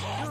You're